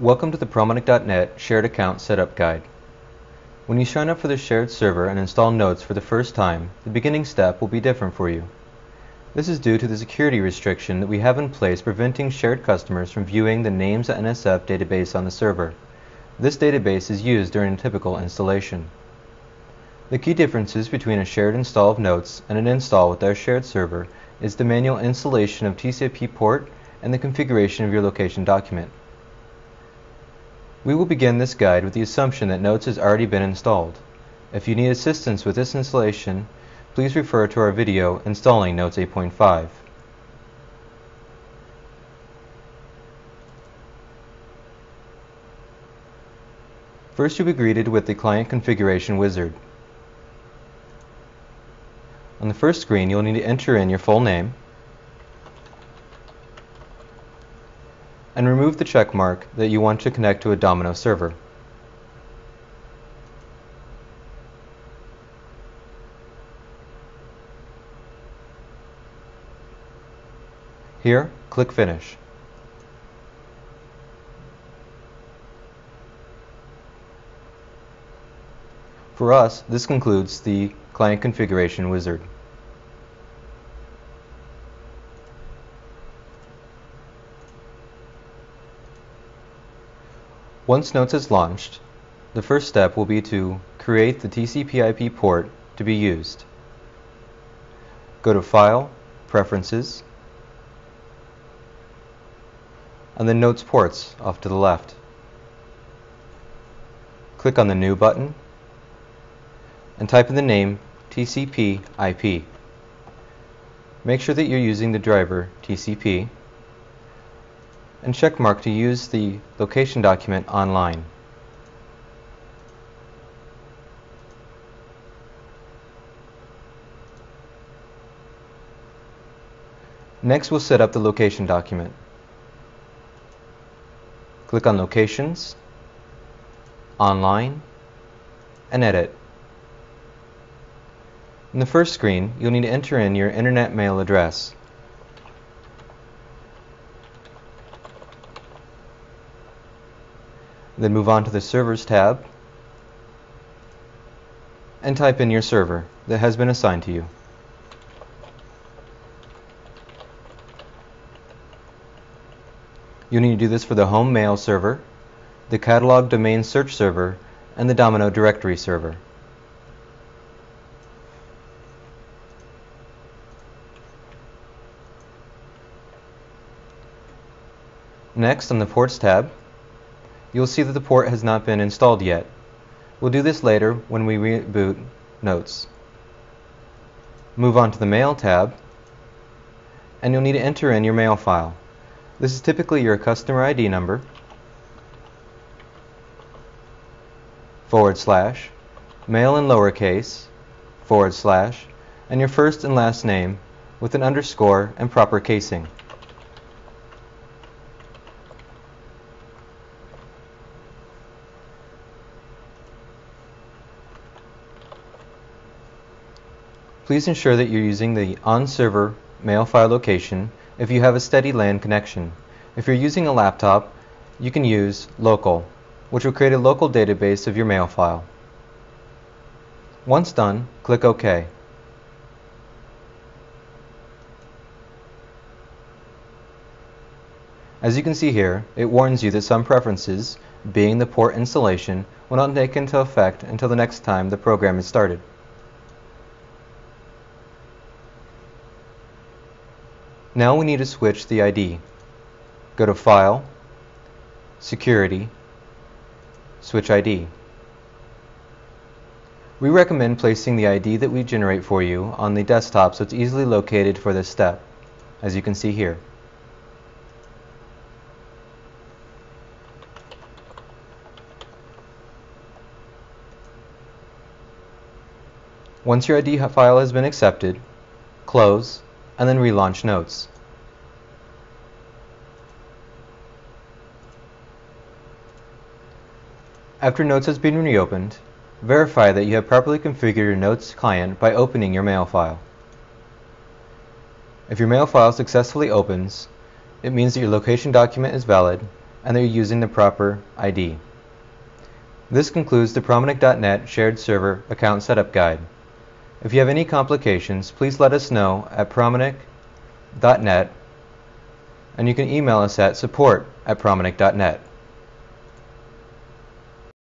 Welcome to the Prominic.net Shared Account Setup Guide. When you sign up for the shared server and install Notes for the first time, the beginning step will be different for you. This is due to the security restriction that we have in place preventing shared customers from viewing the names.nsf database on the server. This database is used during a typical installation. The key differences between a shared install of Notes and an install with our shared server is the manual installation of TCP port and the configuration of your location document. We will begin this guide with the assumption that Notes has already been installed. If you need assistance with this installation, please refer to our video installing Notes 8.5. First you'll be greeted with the Client Configuration Wizard. On the first screen you'll need to enter in your full name and remove the check mark that you want to connect to a Domino server. Here, click Finish. For us, this concludes the Client Configuration Wizard. Once Notes is launched, the first step will be to create the TCP IP port to be used. Go to File, Preferences, and then Notes Ports off to the left. Click on the New button and type in the name TCP IP. Make sure that you're using the driver TCP and checkmark to use the location document online. Next we'll set up the location document. Click on Locations, Online, and Edit. In the first screen, you'll need to enter in your internet mail address. Then move on to the Servers tab and type in your server that has been assigned to you. You need to do this for the home mail server, the catalog domain search server, and the Domino directory server. Next, on the Ports tab, you'll see that the port has not been installed yet. We'll do this later when we reboot Notes. Move on to the Mail tab, and you'll need to enter in your mail file. This is typically your customer ID number, forward slash, mail in lowercase, forward slash, and your first and last name with an underscore and proper casing. Please ensure that you're using the on-server mail file location if you have a steady LAN connection. If you're using a laptop, you can use local, which will create a local database of your mail file. Once done, click OK. As you can see here, it warns you that some preferences, being the port installation, will not take into effect until the next time the program is started. Now we need to switch the ID. Go to File, Security, Switch ID. We recommend placing the ID that we generate for you on the desktop so it's easily located for this step, as you can see here. Once your ID file has been accepted, close and then relaunch Notes. After Notes has been reopened, verify that you have properly configured your Notes client by opening your mail file. If your mail file successfully opens, it means that your location document is valid and that you're using the proper ID. This concludes the Prominic.net Shared Server Account Setup Guide. If you have any complications, please let us know at prominic.net and you can email us at support at prominic.net.